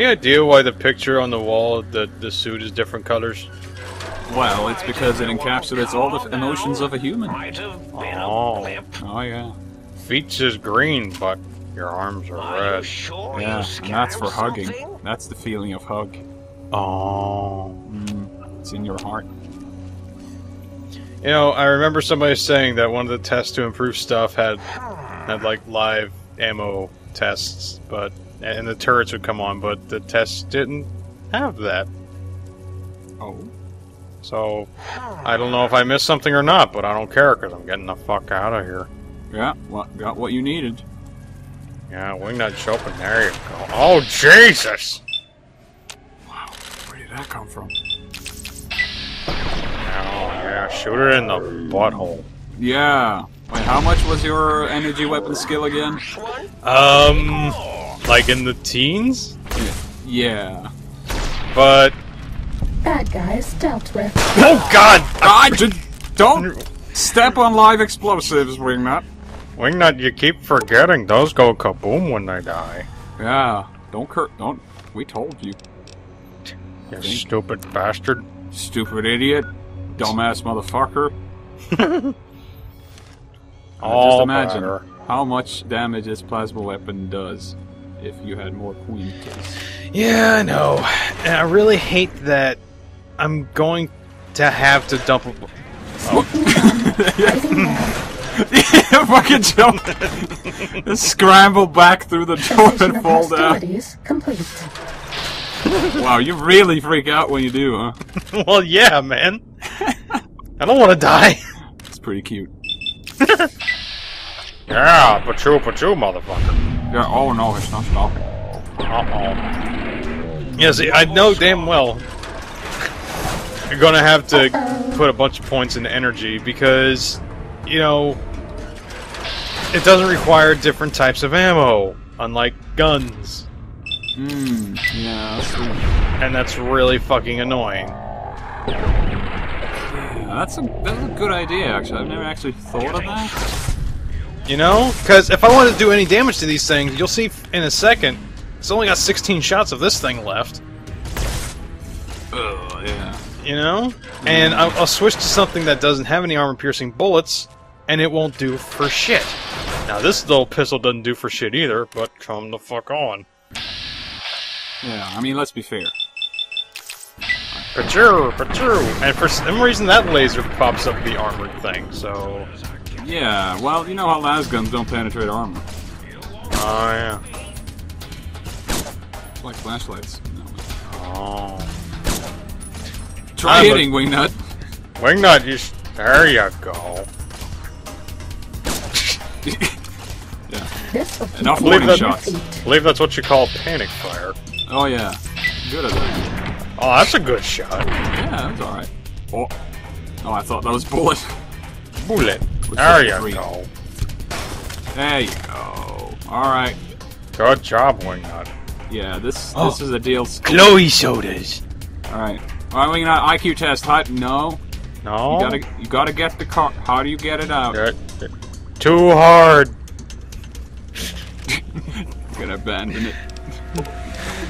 Any idea why the picture on the wall, the the suit is different colors? Well, it's because it encapsulates all the emotions of a human. Might have been Oh. Oh yeah, Feet is green, but your arms are Are red. sure yeah, and that's for hugging. something? That's the feeling of hug. Oh. Mm, it's in your heart. You know, I remember somebody saying that one of the tests to improve stuff had had like live ammo tests, but and the turrets would come on, but the test didn't have that. Oh. So I don't know if I missed something or not, but I don't care because I'm getting the fuck out of here. Yeah, well, got what you needed. Yeah, wingnut open. There you go. Oh Jesus! Wow, where did that come from? Oh yeah, shoot her in the butthole. Yeah. Wait, how much was your energy weapon skill again? Um, like in the teens, Yeah. but Bad guys dealt with. oh god, ah, I just don't step on live explosives, Wingnut. wingnut, you keep forgetting those go kaboom when they die. Yeah. Don't cur- don't. We told you, You Think. stupid bastard. stupid idiot, dumbass motherfucker. All just imagine better. how much damage this plasma weapon does if you had more queen kills. Yeah, I know. And I really hate that I'm going to have to dump. A... Fighting now. fucking jump, scramble back through the door and fall down. hostilities complete. Wow, you really freak out when you do, huh? well, yeah, man. I don't want to die. It's pretty cute. Yeah, pachoo, pachoo, motherfucker. Yeah. Oh no, it's not stopping. Uh oh. Yeah, see, I know damn well you're gonna have to put a bunch of points into energy because, you know, it doesn't require different types of ammo, unlike guns. Hmm. Yeah. That's. And that's really fucking annoying. yeah, that's a that's a good idea. Actually, I've never actually thought of that. You know? Because if I want to do any damage to these things, you'll see in a second, it's only got 16 shots of this thing left. Oh yeah. You know? And I'll, I'll switch to something that doesn't have any armor piercing bullets, and it won't do for shit. Now, this little pistol doesn't do for shit either, but come the fuck on. Yeah. I mean, let's be fair. Pachoo, pachoo! And for some reason, that laser pops up the armored thing, so. Yeah. Well, you know how las guns don't penetrate armor. Oh, yeah. It's like flashlights. No. Oh. Try Ah, but- hitting Wingnut. Wingnut, you. Sh- there you go. yeah. This will Enough you warning on your shots. I believe that's what you call panic fire. Oh yeah. Good at that. Oh, that's a good shot. Yeah, that's all right. Oh. Oh, I thought that was bullet. Bullet. With There you 53. go. There you go. All right. Good job, Wingnut. Yeah, this Oh. this is a deal. Chloe sodas. All right. All right, we got IQ test. Type no. No. You gotta you gotta get the car. How do you get it out? Good. Too hard. Gotta abandon it.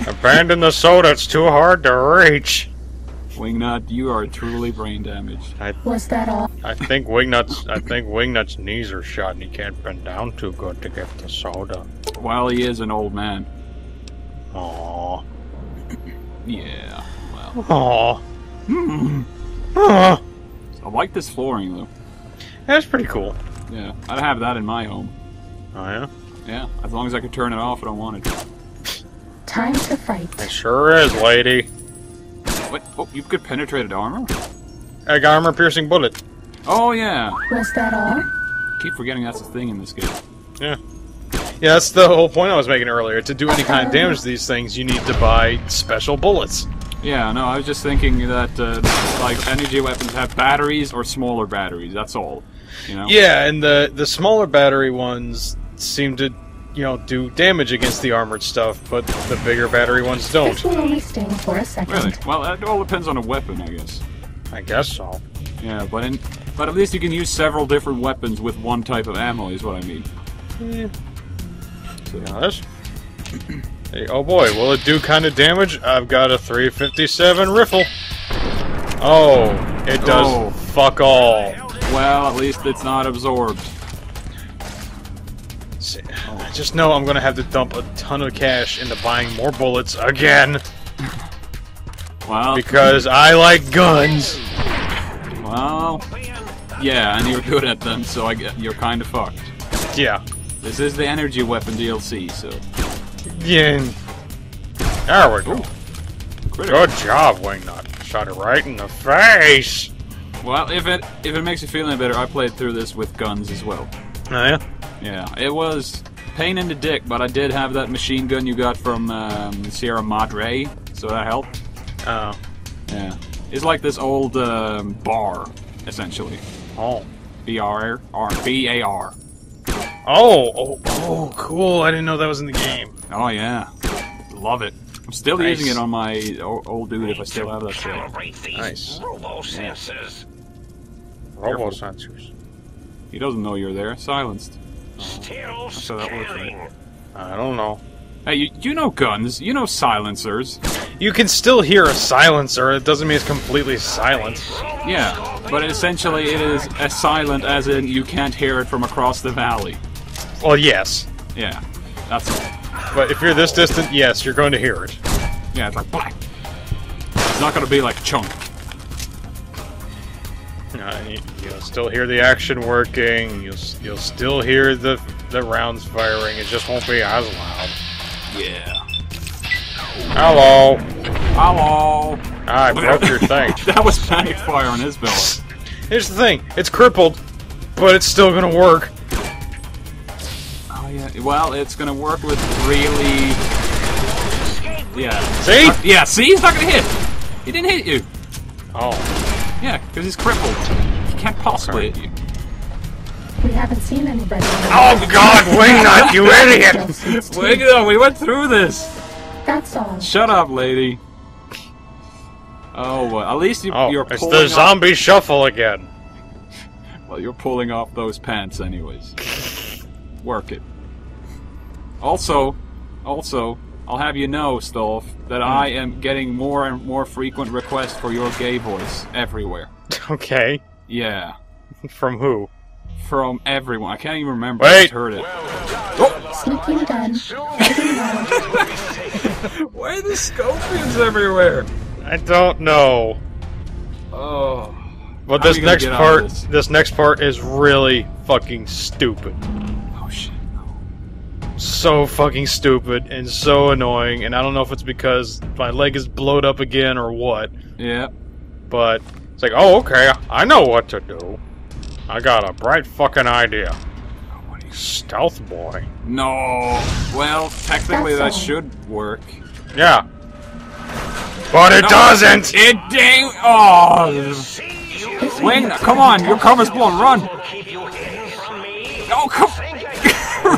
Abandon the soda. It's too hard to reach. Wingnut, you are truly brain damaged. Was that all? I think Wingnut's. I think Wingnut's knees are shot, and he can't bend down too good to get the soda. Well, he is an old man. Aww. Yeah. Well, Aww. Hmm. Aw. I like this flooring though. That's pretty cool. Yeah, I'd have that in my home. Oh yeah. Yeah, as long as I could turn it off, I don't want it. Time to fight. It sure is, lady. What? Oh, you could penetrated armor? I got armor piercing bullet. Oh yeah. Was that all? Keep forgetting that's a thing in this game. Yeah. Yeah, that's the whole point I was making earlier. To do any kind of damage to these things, you need to buy special bullets. Yeah, no, I was just thinking that uh, like energy weapons have batteries or smaller batteries. That's all. You know. Yeah, and the the smaller battery ones seem to, you know, do damage against the armored stuff, but the bigger battery ones don't. This will only sting for a second. Really? Well, it all depends on a weapon, I guess. I guess so. Yeah, but in, but at least you can use several different weapons with one type of ammo, is what I mean. Yeah. So, this Hey, oh boy, will it do kind of damage? I've got a 357 riffle. Oh, it does Oh. fuck all. Well, at least it's not absorbed. See, I just know I'm gonna have to dump a ton of cash into buying more bullets again Well, because I like guns. Well, yeah, and you're good at them, so I get you're kind of fucked. Yeah. This is the energy weapon DLC, so Yeah. There we go. critical. Good job, Wingnut. Shot it right in the face. Well, if it if it makes you feel any better, I played through this with guns as well. Oh yeah. Yeah, it was pain in the dick, but I did have that machine gun you got from um, Sierra Madre, so that helped. Oh. Yeah, it's like this old um, bar, essentially. Oh. B R R B A R. Oh. Oh. Oh. Cool. I didn't know that was in the game. Oh yeah, love it. I'm still Nice. using it on my old dude if I still have that shit. Calibrate these Nice. robo sensors. Robo sensors. He doesn't know you're there. Silenced. Still how that works, scanning. I don't know. Hey, you, you know guns. You know silencers. You can still hear a silencer. It doesn't mean it's completely silent. Yeah, but essentially it is as silent as in you can't hear it from across the valley. Well, yes. Yeah, that's all. But if you're this distant, yes, you're going to hear it. Yeah, it's like black. It's not gonna be like chunk. Uh, you, you'll still hear the action working. You'll you'll still hear the the rounds firing. It just won't be as loud. Yeah. Hello. Hello. I broke your thing. That was panic fire on his bill. Here's the thing. It's crippled, but it's still gonna work. Oh yeah. Well, it's gonna work with really. Yeah. See? Uh, yeah. See, he's not gonna hit. He didn't hit you. Oh. Yeah, because he's crippled. He can't possibly hit you. We haven't seen anybody. Oh God, Wingnut, you idiot! Wait, no, we went through this. That's all. Shut up, lady. Oh, well, at least you, Oh, you're it's pulling the off, zombie shuffle again. Well, you're pulling off those pants, anyways. Work it. Also, also, I'll have you know, Stolf, that I hmm. am getting more and more frequent requests for your gay voice everywhere. Okay. Yeah, From who? from everyone. I can't even remember. I Wait. just heard it. Sneaking gun. Hidden well. Why are the scorpions everywhere? I don't know. Oh. But this next get out of part, this? this next part is really fucking stupid. Oh shit. So fucking stupid and so annoying. And I don't know if it's because my leg is blowed up again or what. Yeah. But it's like, oh, okay, I know what to do. I got a bright fucking idea. Stealth boy. No. Well, technically that should work. Yeah. But it No. doesn't! It dang. Oh. Wing, come on, your cover's blown. Run. Keep your hands from. Oh, come.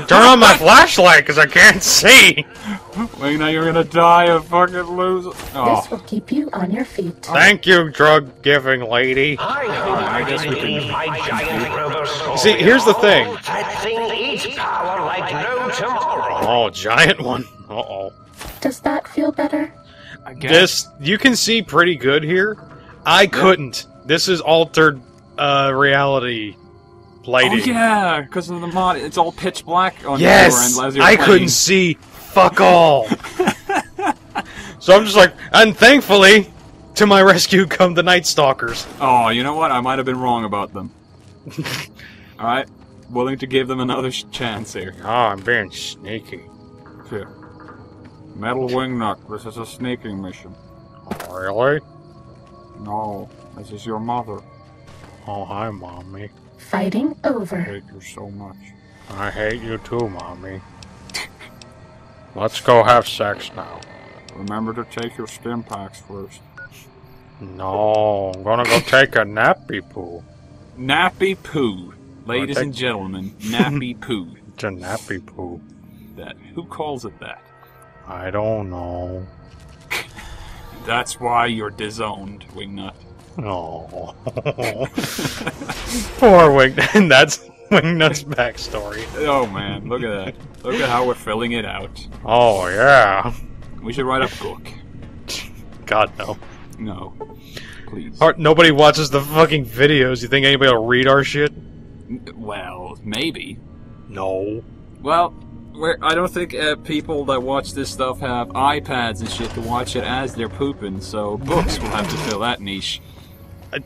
Turn on my flashlight because I can't see! Wing, now you're gonna die a fucking loser. This Oh. will keep you on your feet. Thank you, drug giving lady. I know I guess we can- my giant robo See, here's the thing. That thing eats power like no tomorrow. Oh, giant one. Uh oh. Does that feel better? I guess. This, you can see pretty good here. I couldn't. This is altered uh, reality Oh lighting. yeah, because of the mod, it's all pitch black on Yes! your end as you're I playing. couldn't see fuck all. so I'm just like, and thankfully, to my rescue come the Night Stalkers. Oh, you know what? I might have been wrong about them. all right, willing to give them another sh- chance here. Oh, I'm being sneaky. Here. Metal Wingnut, this is a sneaking mission. Oh, really? No, this is your mother. Oh, hi, Mommy. Fighting over. I hate you so much. I hate you too, Mommy. Let's go have sex now. Remember to take your stim packs first. No, I'm gonna go take a nappy poo. Nappy poo. Ladies and gentlemen, nappy poo. It's a nappy poo. That who calls it that? I don't know. That's why you're disowned, Wingnut. Oh. Poor Wingnut. That's Wingnut's backstory. Oh man, look at that. Look at how we're filling it out. Oh yeah. We should write a book. God no. No. Please. Or- Nobody watches the fucking videos. You think anybody will read our shit? Well, maybe. No. Well, we're, I don't think uh, people that watch this stuff have iPads and shit to watch it as they're pooping, so books will have to fill that niche. I-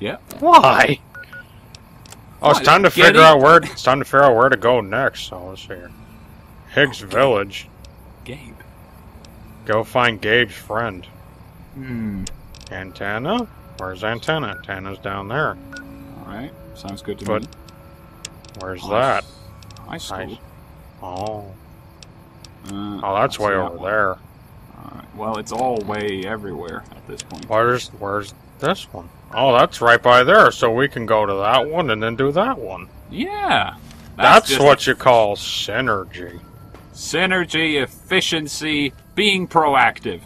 Yeah. Why? Oh, it's time to Get figure it? out where it's time to figure out where to go next. So let's see here. Higgs Village. Gabe. Go find Gabe's friend. Hmm. Antenna? Where's Antenna? Antenna's down there. Alright. Sounds good to But- me. Where's Oh, that? High school. Nice. Oh. Uh, Oh, that's way over one. there. Alright. Well, it's all way everywhere at this point. Where's where's this one? Oh, that's right by there. So we can go to that one and then do that one. Yeah. That's, just what you call synergy. synergy, efficiency, being proactive.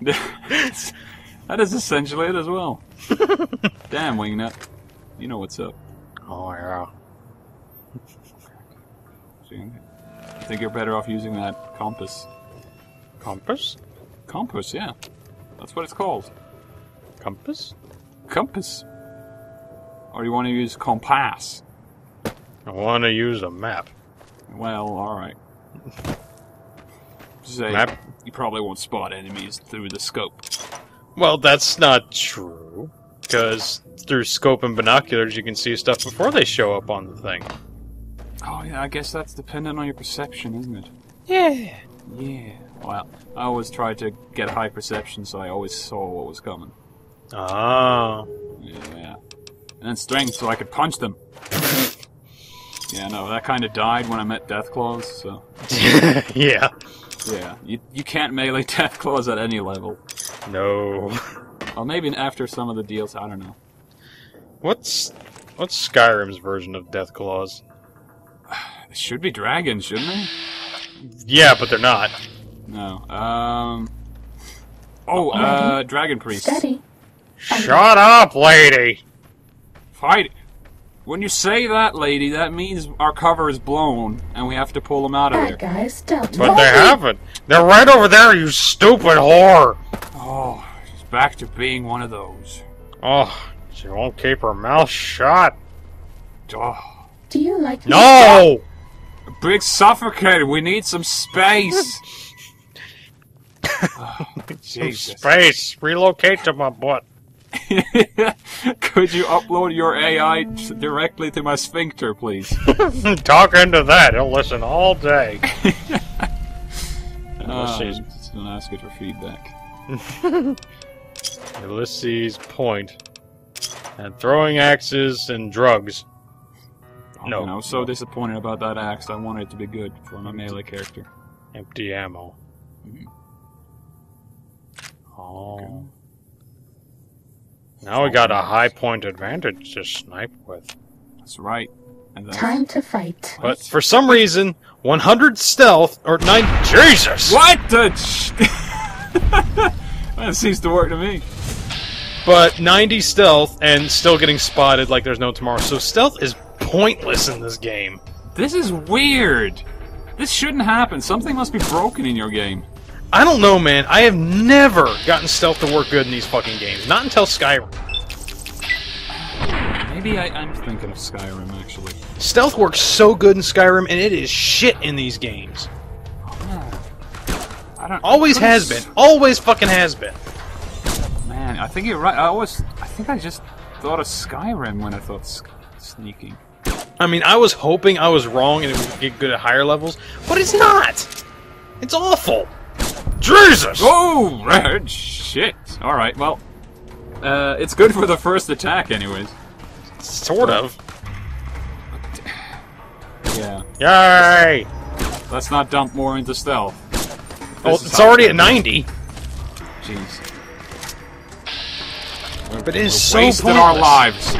That is essentially it as well. Damn, Wingnut. You know what's up. Oh yeah. I think you're better off using that compass. Compass? Compass, yeah. That's what it's called. Compass? Compass. Or you want to use compass? I want to use a map. Well, alright. Say, Map? you probably won't spot enemies through the scope. Well, that's not true. Because through scope and binoculars, you can see stuff before they show up on the thing. Oh, yeah, I guess that's dependent on your perception, isn't it? Yeah. Yeah. Well, I always tried to get high perception, so I always saw what was coming. Ah. Yeah. And then strength, so I could punch them. yeah, no, that kind of died when I met Deathclaws, so. yeah. Yeah, you, you can't melee Deathclaws at any level. No. Well, maybe after some of the deals, I don't know. What's what's Skyrim's version of Death Claws? They should be dragons, shouldn't they? Yeah, but they're not. No. Um. Oh, uh, Dragon Priest. Steady. Shut up, lady. Fight! When you say that, lady, that means our cover is blown, and we have to pull them out of Bad there. guys dealt But they haven't. They're right over there, you stupid whore. Oh, she's back to being one of those. Oh, she won't keep her mouth shut. Oh, Do you like me? No! big suffocated. We need some space. Oh. Space. Relocate to my butt. Could you upload your AI directly to my sphincter, please? Talk into that. He'll listen all day. Ulysses. just don't ask it for feedback. Ulysses Point. And throwing axes and drugs. No. And I was so disappointed about that axe. I wanted it to be good for my melee character. Empty ammo. Mhm. Oh. Now we got a high point advantage to snipe with. That's right. And that's... Time to fight. But for some reason, 100 stealth, or 9. Jesus! What the? Ch- that seems to work to me. But 90 stealth and still getting spotted like there's no tomorrow. So stealth is pointless in this game. This is weird. This shouldn't happen. Something must be broken in your game. I don't know, man. I have never gotten stealth to work good in these fucking games. Not until Skyrim. Maybe I, I'm thinking of Skyrim actually. Stealth works so good in Skyrim, and it is shit in these games. I don't. Always I has been. Always fucking has been. Man, I think you're right. I always. I think I just thought of Skyrim when I thought sneaking. I mean, I was hoping I was wrong and it would get good at higher levels, but it's not. It's awful. Jesus! Oh, red shit. All right. Well, uh, it's good for the first attack, anyways. Sort of. Yeah. Yay! Let's not dump more into stealth. Well, This is it's already at gonna 90. be. Jeez. But it is We're so wasting our lives.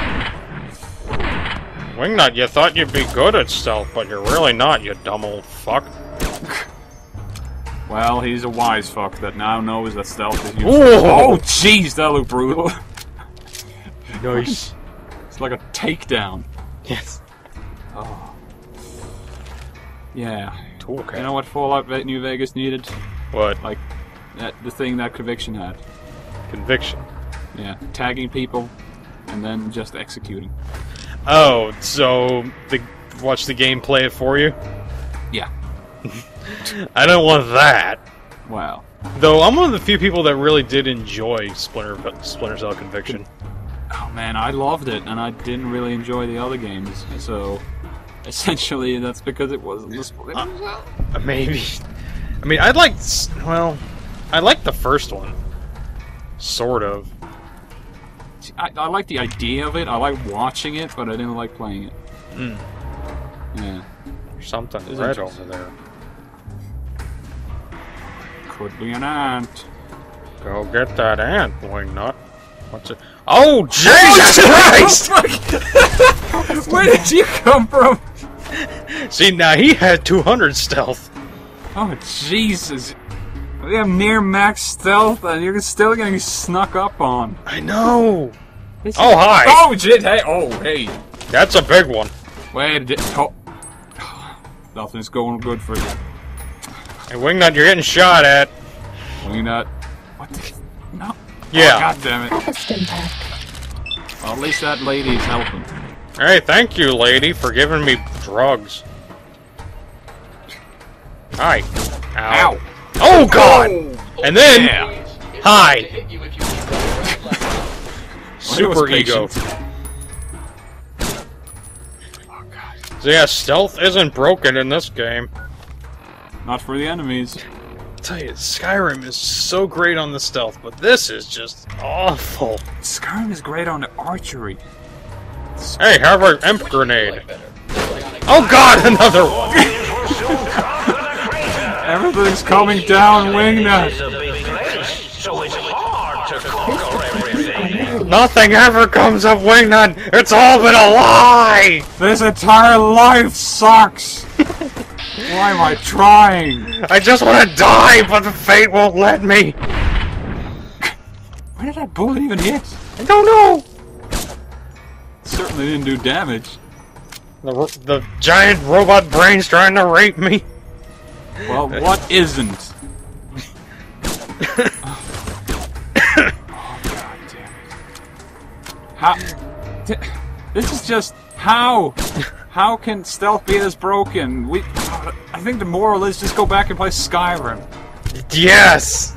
Wingnut, you thought you'd be good at stealth, but you're really not, you dumb old fuck. Well, he's a wise fuck that now knows that stealth is useful. Oh, jeez, that looked brutal. Nice. it's like a takedown. Yes. Oh. Yeah. Toolcat. You know what Fallout New Vegas needed? what? Like, that, the thing that Conviction had. Conviction. Yeah, tagging people and then just executing. Oh, so the watch the game play it for you? Yeah. I don't want that. Wow. Though I'm one of the few people that really did enjoy Splinter Splinter Cell Conviction. Oh man, I loved it, and I didn't really enjoy the other games. So, essentially, that's because it wasn't the Splinter Cell. Uh, Maybe. I mean, I liked. Well, I liked the first one. Sort of. I, I like the idea of it. I like watching it, but I didn't like playing it. Hmm. Yeah, There's something Is red over there. Could be an ant. Go get that ant, Wingnut. What's it? Oh, oh Jesus Christ! Where did you come from? See, now he had 200 stealth. Oh Jesus! We have near max stealth, and you're still getting snuck up on. I know. This Oh, hi. Oh, shit! Hey! Oh, hey! That's a big one. Wait a di- Oh. Nothing's going good for you. Hey, Wingnut, you're getting shot at. Wingnut. What the? No. Oh, yeah. Oh, God damn it. Well, at least that lady's helping. Hey, thank you, lady, for giving me drugs. Hi. Ow. Ow! Oh, God! Oh. And then, Yeah. hi. Well, it was Super ego. patient. So yeah, stealth isn't broken in this game. Not for the enemies. I tell you, Skyrim is so great on the stealth, but this is just awful. Skyrim is great on the archery. Hey, have our EMP grenade. Oh god, another one! Will soon come to the crater. Everything's coming down, Wingnut. It's a big place, so it's hard to conquer everything. Nothing ever comes of Wingnut! It's all been a lie! This entire life sucks. Why am I trying? I just want to die, but the fate won't let me! Where did that bullet even hit? I don't know! Certainly didn't do damage. The, the giant robot brain's trying to rape me. Well, what isn't? oh, God damn it. How? This is just how? How can stealth be this broken? We, I think the moral is just go back and play Skyrim. Yes!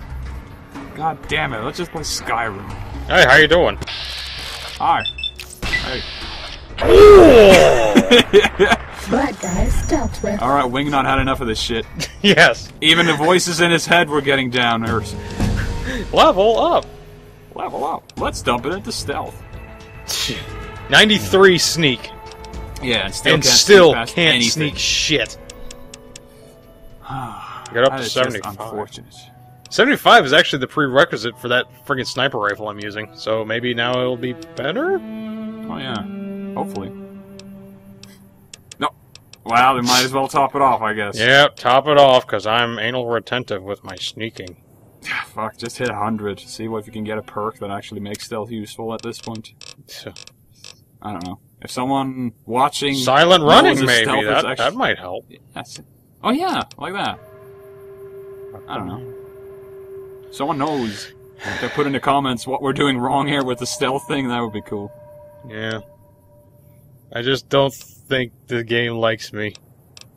God damn it! Let's just play Skyrim. Hey, how you doing? Hi. Hey. Blood guys dealt with. All right, Wingnut had enough of this shit. yes. Even the voices in his head were getting down. Or Level up. level up. Let's dump it into stealth. 93 sneak. Yeah, and still and can't still sneak past can't sneak shit. Get Get up to seventy-five. Seventy-five is actually the prerequisite for that friggin' sniper rifle I'm using, so maybe now it'll be better? Oh yeah, hopefully. No. Well, we might as well top it off, I guess. Yep, top it off, because I'm anal retentive with my sneaking. Fuck, just hit 100. See what if you can get a perk that actually makes stealth useful at this point. I don't know. If someone watching Silent running, maybe. That, actu- that might help. Oh yeah, like that. I don't know. Someone knows. If they put in the comments what we're doing wrong here with the stealth thing, that would be cool. Yeah. I just don't think the game likes me.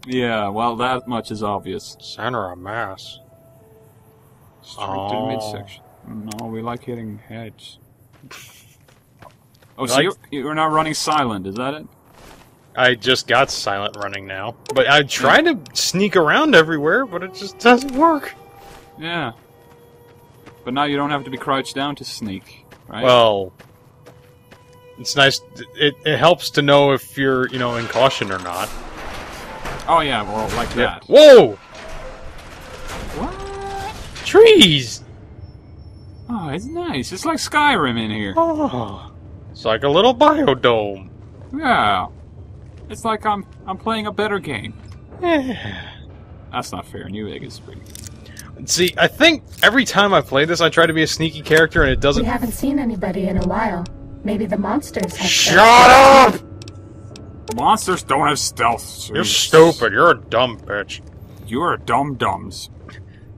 Yeah, well, that much is obvious. Center of mass. Straight to the Oh. midsection. No, we like hitting heads. Oh, so Like- you're, you're not running silent, is that it? I just got silent running now. But I try to sneak around everywhere, but it just doesn't work. Yeah. But now you don't have to be crouched down to sneak, right? Well, it's nice. It, it helps to know if you're, you know, in caution or not. oh yeah, well, like that. Whoa! What? Trees! Oh, it's nice. It's like Skyrim in here. Oh, it's like a little biodome. Yeah. It's like I'm I'm playing a better game. Yeah. That's not fair. New Egg is pretty. See, I think every time I play this, I try to be a sneaky character, and it doesn't. We haven't seen anybody in a while. Maybe the monsters have Shut stealth. up! Monsters don't have stealth. You're stupid. You're a dumb bitch. You're dumb dumbs.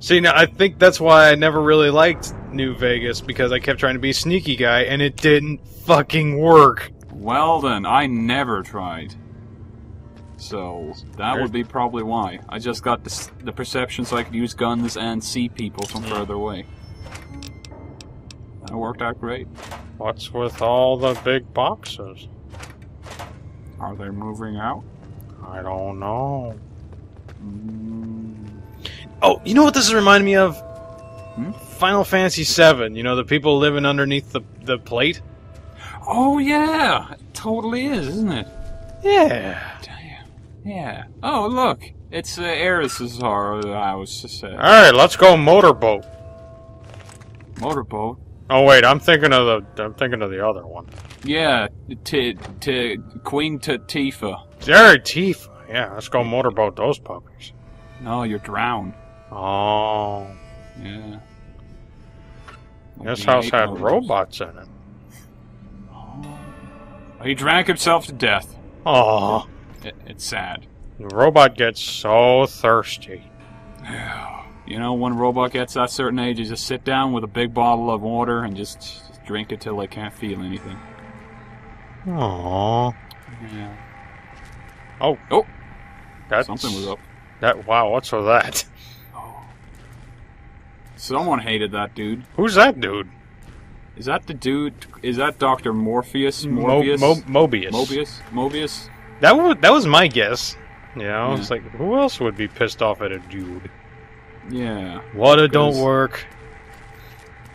See, now I think that's why I never really liked New Vegas because I kept trying to be a sneaky guy, and it didn't fucking work. Well then, I never tried. So that would be probably why. I just got the, the perception so I could use guns and see people from further away. That worked out great. What's with all the big boxes? Are they moving out? I don't know. Mm, Oh, you know what this is reminding me of? Hmm? Final Fantasy VII. You know the people living underneath the the plate. Oh yeah, it totally is, isn't it? Yeah. Damn. Yeah. Oh look, it's uh, Aeris's just saying. All right, let's go motorboat. motorboat. Oh wait, I'm thinking of the I'm thinking of the other one. Yeah, to to Queen Tifa. Jerry Tifa. Yeah, let's go motorboat those puppies. No, you're drowned. Oh, Yeah. Like this house had robots in it. He drank himself to death. Oh, It, it's sad. the robot gets so thirsty. You know, when a robot gets that certain age, you just sit down with a big bottle of water and just, just drink it till they can't feel anything. Oh, Yeah. oh, Oh, that's something was up. That wow, what's with that? Oh. Someone hated that dude. Who's that dude? Is that the dude? Is that Doctor Morpheus? Mo- Morpheus? Mo- Mobius. Mobius? Mobius? That was that was my guess. You know, Yeah. it's like who else would be pissed off at a dude? Yeah. Water don't work.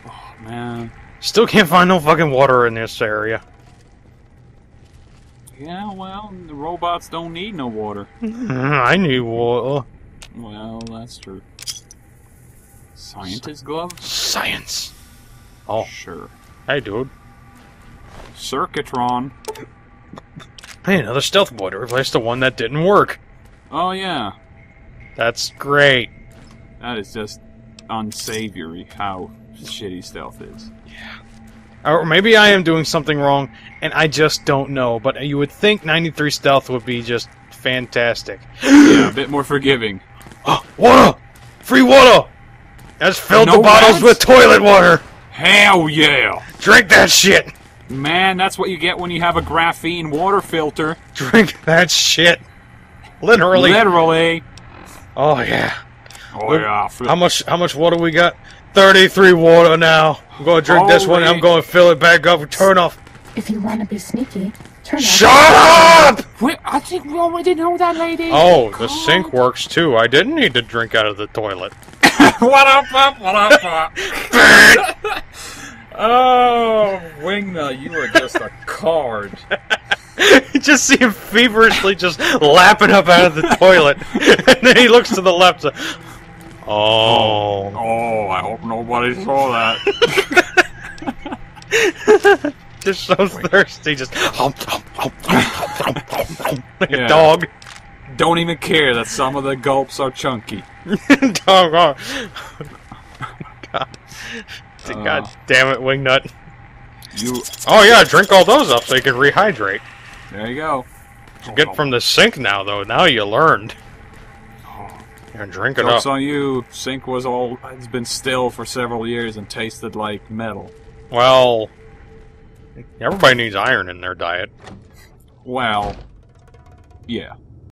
Oh, man. Still can't find no fucking water in this area. Yeah, well, the robots don't need no water. Mm-hmm, I need water. Well, that's true. Scientist glove? Science. Oh, Sure. hey dude. Circuitron. Hey, another stealth boy to replace the one that didn't work. Oh yeah, That's great. that is just unsavory how shitty stealth is. Yeah. Or maybe I am doing something wrong, and I just don't know. But you would think 93 stealth would be just fantastic. yeah, a bit more forgiving. Water! Free water! Let's fill No the bottles rats? with toilet water! Hell yeah! Drink that shit! Man, that's what you get when you have a graphene water filter. Drink that shit! Literally. Literally. oh yeah. Oh yeah. fl- How much how much water we got? 33 water now. I'm gonna drink this one I'm gonna fill it back up and turn off. If you want to be sneaky, turn off. Shut up! Wait, I think we already know that lady. Oh, the sink works too. I didn't need to drink out of the toilet. What up, up, what up, up? oh, Wingnut, you are just a card. Just see him feverishly just lapping up out of the toilet. and then he looks to the left. so- oh. oh. Oh, I hope nobody saw that. Just so thirsty. Just. hump, hump, hump, hump, hump, hump, hump, like Yeah. a dog. Don't even care that some of the gulps are chunky. dog. Oh. God. Uh. God damn it, Wingnut. You, Oh, yeah, drink all those up so you can rehydrate. there you go. Get from the sink now, though. Now you learned. And drink it Jokes up. on you. Sink was all. It's been still for several years and tasted like metal. Well, everybody needs iron in their diet. Well, yeah.